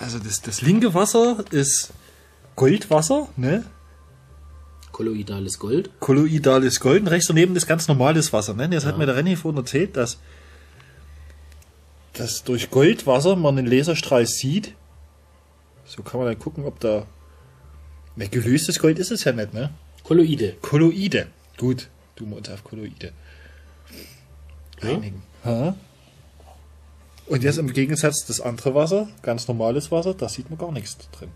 Also das, das linke Wasser ist Goldwasser, ne? Kolloidales Gold. Kolloidales Gold und rechts daneben ist ganz normales Wasser. Ne? Jetzt hat mir der René vorhin erzählt, dass, dass durch Goldwasser man den Laserstrahl sieht. So kann man dann gucken, ob da. Ne, gelöstes Gold ist es ja nicht, ne? Kolloide. Kolloide. Gut, du wir uns auf Kolloide. Ja? Einigen. Ha? Und jetzt im Gegensatz das andere Wasser, ganz normales Wasser, da sieht man gar nichts drin.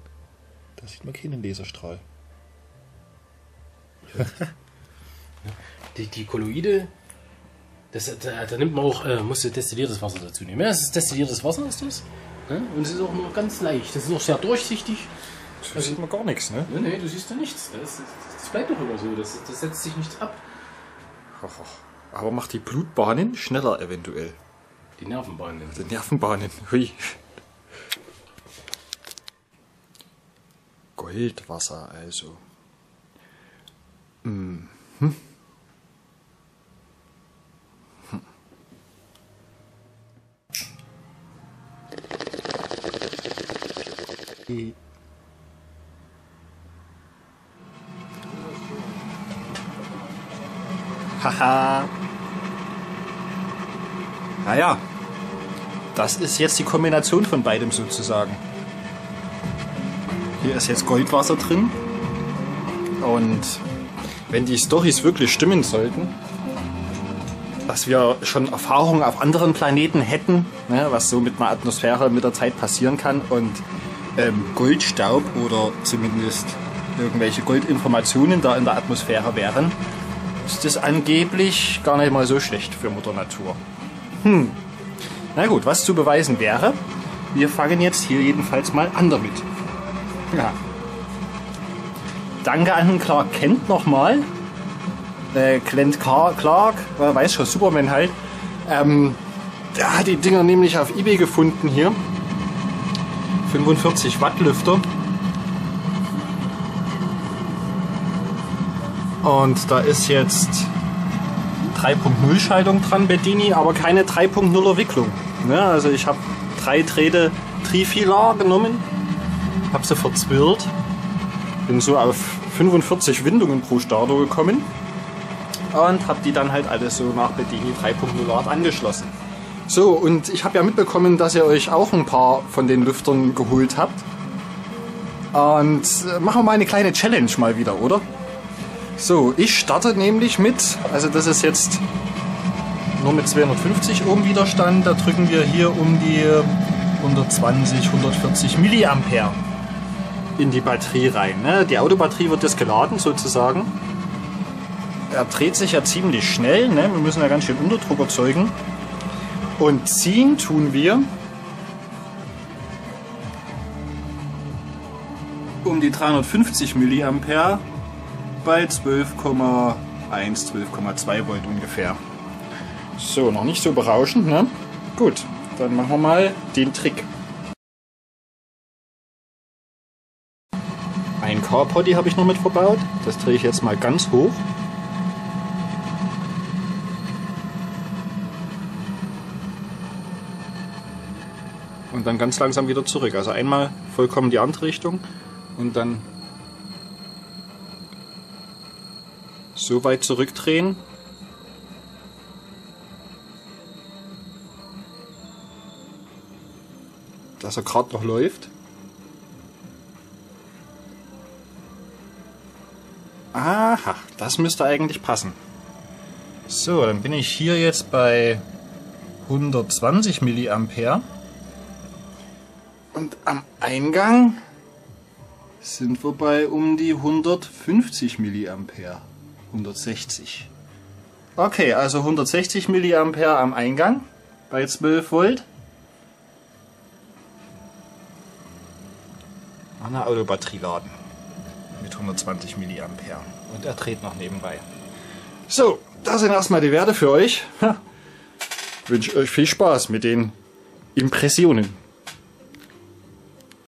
Da sieht man keinen Laserstrahl. Die, die Kolloide, das, da, da nimmt man auch, äh, musst du destilliertes Wasser dazu nehmen. Ja, das ist destilliertes Wasser, ist das. Ja? Und es ist auch nur ganz leicht. Das ist auch sehr durchsichtig. Da sieht man gar nichts, ne? Nee, nee, du siehst da nichts. Das, das, das bleibt doch immer so. Das, das setzt sich nichts ab. Aber macht die Blutbahnen schneller eventuell. Die Nervenbahnen. Die Nervenbahnen. Hui. Goldwasser also. Hm. Haha. Naja, das ist jetzt die Kombination von beidem sozusagen. Hier ist jetzt Goldwasser drin. Und wenn die Storys wirklich stimmen sollten, dass wir schon Erfahrungen auf anderen Planeten hätten, ne, was so mit einer Atmosphäre mit der Zeit passieren kann und ähm, Goldstaub oder zumindest irgendwelche Goldinformationen da in der Atmosphäre wären, ist das angeblich gar nicht mal so schlecht für Mutter Natur. Hm. Na gut, was zu beweisen wäre, wir fangen jetzt hier jedenfalls mal an damit. Ja. Danke an Clark Kent nochmal. Äh, Clint Clark, äh, weiß schon, Superman halt. Ähm, der hat die Dinger nämlich auf Ebay gefunden hier. 45 Watt Lüfter. Und da ist jetzt 3.0 Schaltung dran bei Dini, aber keine 3.0er Wicklung. Also ich habe drei Drähte Trifilar genommen, habe sie verzwirrt, bin so auf 45 Windungen pro Starter gekommen und habe die dann halt alles so nach Bedini 3.0 Art angeschlossen. So, und ich habe ja mitbekommen, dass ihr euch auch ein paar von den Lüftern geholt habt. Und äh, machen wir mal eine kleine Challenge mal wieder, oder? So, ich starte nämlich mit, also das ist jetzt nur mit 250 Ohm Widerstand, da drücken wir hier um die 120, 140 Milliampere in die Batterie rein. Ne? Die Autobatterie wird jetzt geladen sozusagen. Er dreht sich ja ziemlich schnell, ne? wir müssen ja ganz schön Unterdruck erzeugen. Und ziehen tun wir um die 350 Milliampere bei 12,1, 12,2 Volt ungefähr. So, noch nicht so berauschend, ne? Gut, dann machen wir mal den Trick. Ein Carpoddy habe ich noch mit verbaut. Das drehe ich jetzt mal ganz hoch. Und dann ganz langsam wieder zurück. Also einmal vollkommen die andere Richtung und dann so weit zurückdrehen. Dass er gerade noch läuft. Aha, das müsste eigentlich passen. So, dann bin ich hier jetzt bei 120 Milliampere. Und am Eingang sind wir bei um die 150 Milliampere. 160. Okay, also 160 Milliampere am Eingang bei 12 Volt. Eine Autobatterie laden mit 120 Milliampere. Und er dreht noch nebenbei. So, das sind erstmal die Werte für euch. Ich wünsche euch viel Spaß mit den Impressionen.